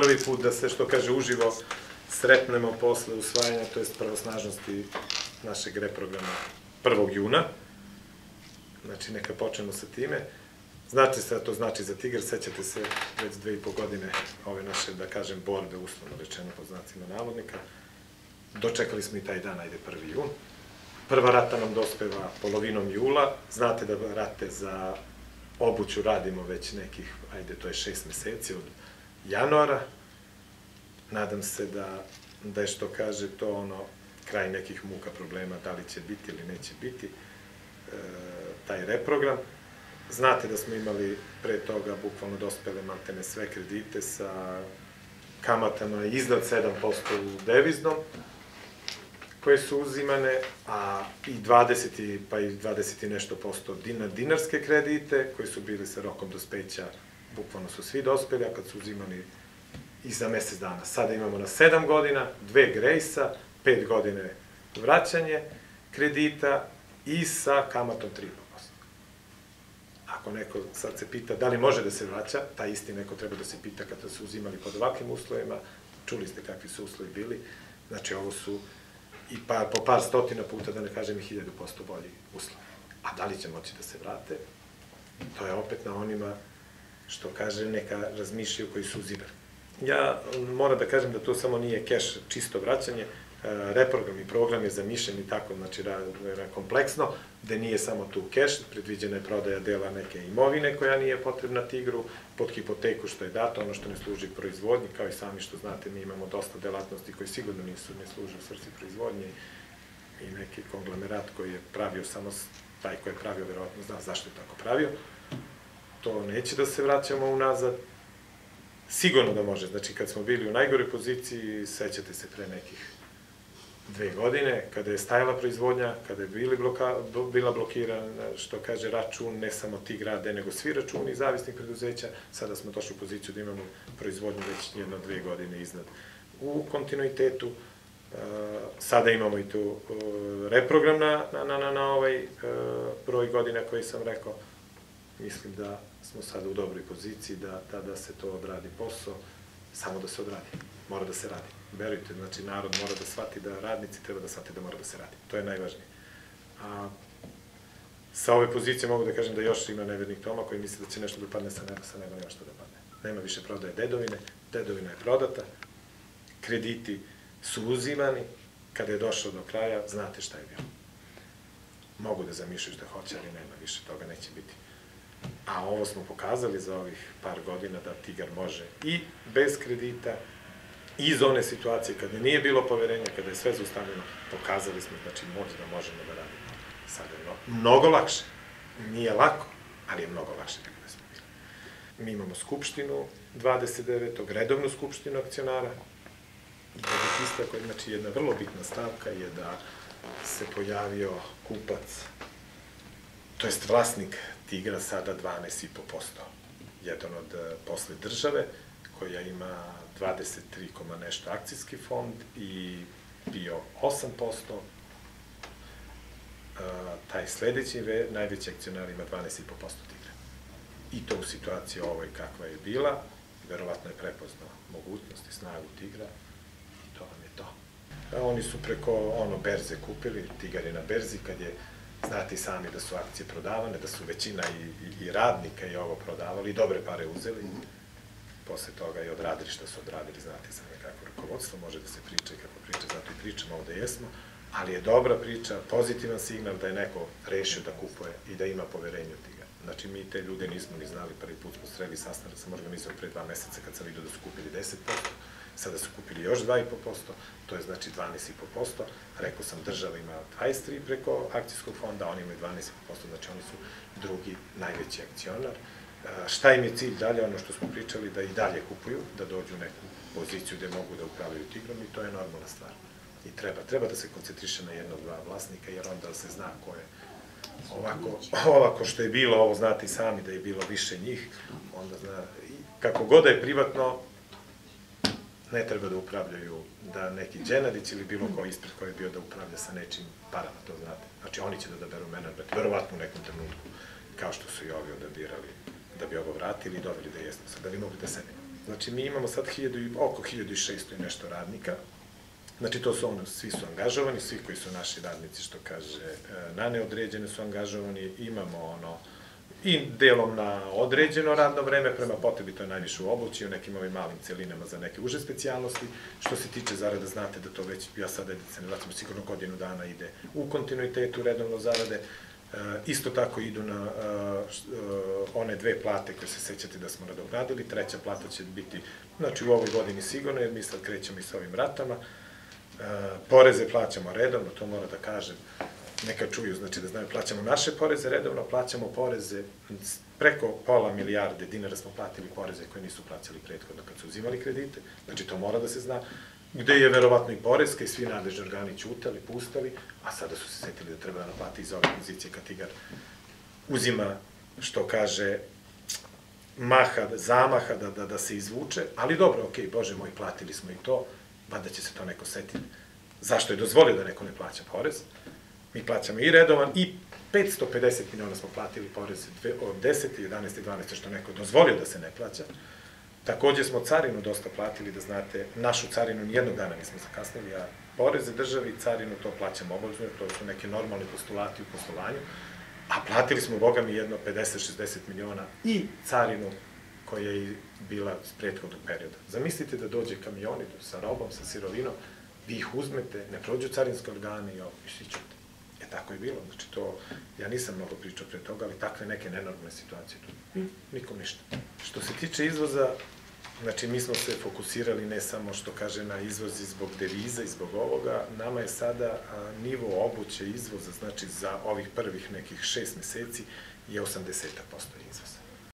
prvi put da se, što kaže, uživo sretnemo posle usvajanja, to jest pravosnažnosti našeg reprograma 1. juna. Znači, neka počnemo sa time. Znači se, to znači za Tigar, sećate se već dve i po godine ove naše, da kažem, borbe, uslovno rečeno po znacima navodnika. Dočekali smo i taj dan, ajde 1. jun. Prva rata nam dospeva polovinom jula. Znate da rate za obuću radimo već nekih, ajde, to je šest meseci od januara. Nadam se da, da je što kaže to ono, kraj nekih muka problema, da li će biti ili neće biti e, taj reprogram. Znate da smo imali pre toga bukvalno dospele maltene sve kredite sa kamatama iznad 7% u deviznom, koje su uzimane, a i 20 pa i 20 i nešto posto na dinarske kredite, koji su bili sa rokom dospeća, bukvalno su svi dospeli, a kad su uzimali i za mesec dana. Sada imamo na 7 godina, dve grejsa, 5 godine vraćanje kredita i sa kamatom 3%. Ako neko sad se pita da li može da se vraća, taj isti neko treba da se pita kada su uzimali pod ovakvim uslovima, čuli ste kakvi su uslovi bili, znači ovo su i pa, po par stotina puta, da ne kažem i hiljadu posto bolji uslovi. A da li će moći da se vrate, to je opet na onima što kaže neka razmišljaju koji su uzimali. Ja moram da kažem da to samo nije keš čisto vraćanje, E, reprogram i program je zamišljen i tako, znači, kompleksno, gde nije samo tu keš, predviđena je prodaja dela neke imovine koja nije potrebna tigru, pod hipoteku što je dato, ono što ne služi proizvodnji, kao i sami što znate, mi imamo dosta delatnosti koji sigurno nisu, ne služe u srci proizvodnje i neki konglomerat koji je pravio samo taj koji je pravio, verovatno zna zašto je tako pravio. To neće da se vraćamo unazad. Sigurno da može, znači kad smo bili u najgore poziciji, sećate se pre nekih dve godine, kada je stajala proizvodnja, kada je bili bloka, bila blokirana, što kaže, račun, ne samo ti grade, nego svi računi zavisnih preduzeća, sada smo došli u poziciju da imamo proizvodnju već jedno dve godine iznad. U kontinuitetu, e, sada imamo i tu e, reprogram na, na, na, na ovaj e, broj godina koji sam rekao, mislim da smo sada u dobroj poziciji, da, da, da se to odradi posao, samo da se odradi, mora da se radi. Verujte, znači narod mora da shvati da radnici treba da shvati da mora da se radi. To je najvažnije. A, sa ove pozicije mogu da kažem da još ima nevernih Toma koji misle da će nešto da padne sa neba, sa neba nema što da padne. Nema više prodaje dedovine, dedovina je prodata, krediti su uzimani, kada je došao do kraja, znate šta je bilo. Mogu da zamišljaš da hoće, ali nema više, toga neće biti. A ovo smo pokazali za ovih par godina da Tigar može i bez kredita, iz one situacije kada nije bilo poverenja, kada je sve zaustavljeno, pokazali smo, znači, moć da možemo da radimo. Sada je mnogo lakše. Nije lako, ali je mnogo lakše nego da smo bili. Mi imamo skupštinu 29. redovnu skupštinu akcionara. I da istako, znači, jedna vrlo bitna stavka je da se pojavio kupac, to jest vlasnik Tigra sada 12,5%. Jedan od eh, posle države, koja ima 23, nešto akcijski fond i bio 8%, taj sledeći najveći akcionar ima 12,5% tigra. I to u situaciji ovoj kakva je bila, verovatno je prepoznao mogućnost i snagu tigra i to vam je to. Oni su preko ono berze kupili, tigar je na berzi kad je znate i sami da su akcije prodavane, da su većina i, i, i radnika i ovo prodavali i dobre pare uzeli. Posle toga i odradili što su odradili, znate sami kako rukovodstvo može da se priča i kako priča, zato i pričamo ovde jesmo, ali je dobra priča, pozitivan signal da je neko rešio da kupuje i da ima poverenje u tiga. Znači, mi te ljude nismo ni znali, prvi put smo sreli sastanak, sam organizao pre dva meseca kad sam vidio da su kupili 10%, sada su kupili još 2,5%, to je znači 12,5%, rekao sam država ima 23 preko akcijskog fonda, oni imaju 12,5%, znači oni su drugi najveći akcionar, Šta im je cilj dalje, ono što smo pričali, da i dalje kupuju, da dođu u neku poziciju gde mogu da upravljaju tigrom i to je normalna stvar. I treba, treba da se koncentriše na jednog, dva vlasnika, jer onda se zna ko je ovako, ovako što je bilo, ovo znate i sami da je bilo više njih, onda zna, kako god da je privatno, ne treba da upravljaju, da neki Đenadić ili bilo ko ispred koji je bio da upravlja sa nečim parama, to znate. Znači oni će da odaberu menadžment, verovatno u nekom trenutku, kao što su i ovi odabirali da bi ovo vratili i dobili da jesmo sad, da bi mogli da sebe. Znači, mi imamo sad 1000, i- oko 1600 i nešto radnika, Znači, to su ono, svi su angažovani, svi koji su naši radnici, što kaže, e, na neodređene su angažovani, imamo ono, i delom na određeno radno vreme, prema potrebi to je najviše u obući, u nekim ovim malim celinama za neke uže specijalnosti. Što se tiče zarada, znate da to već, ja sada da se ne vracimo, sigurno godinu dana ide u kontinuitetu redovno zarade. E, isto tako idu na e, e, one dve plate koje se sećate da smo nadogradili, treća plata će biti, znači u ovoj godini sigurno, jer mi sad krećemo i sa ovim ratama. E, poreze plaćamo redovno, to mora da kažem, neka čuju, znači da znaju, plaćamo naše poreze redovno, plaćamo poreze, preko pola milijarde dinara smo platili poreze koje nisu plaćali prethodno kad su uzimali kredite, znači to mora da se zna, gde je verovatno i poreska i svi nadležni organi ćutali, pustali, a sada su se setili da treba da naplati iz ove pozicije kad Tigar uzima, što kaže, maha, zamaha da, da, da se izvuče, ali dobro, okej, bože moj, platili smo i to, da će se to neko setiti. Zašto je dozvolio da neko ne plaća porez? Mi plaćamo i redovan i 550 miliona smo platili porez od 10. 11. 12. što neko je dozvolio da se ne plaća. Takođe smo carinu dosta platili, da znate, našu carinu nijednog dana nismo zakasnili, a poreze državi i carinu to plaćamo obavezno, to su neki normalni postulati u poslovanju, a platili smo, boga mi, jedno 50-60 miliona i carinu koja je bila s prethodnog perioda. Zamislite da dođe kamioni sa robom, sa sirovinom, vi ih uzmete, ne prođu carinske organe i ovo, i. E tako je bilo, znači to, ja nisam mnogo pričao pre toga, ali takve neke nenormalne situacije tu. I nikom ništa. Što se tiče izvoza, znači mi smo se fokusirali ne samo što kaže na izvoz i zbog deviza i zbog ovoga, nama je sada a, nivo obuće izvoza, znači za ovih prvih nekih šest meseci je 80% izvoza.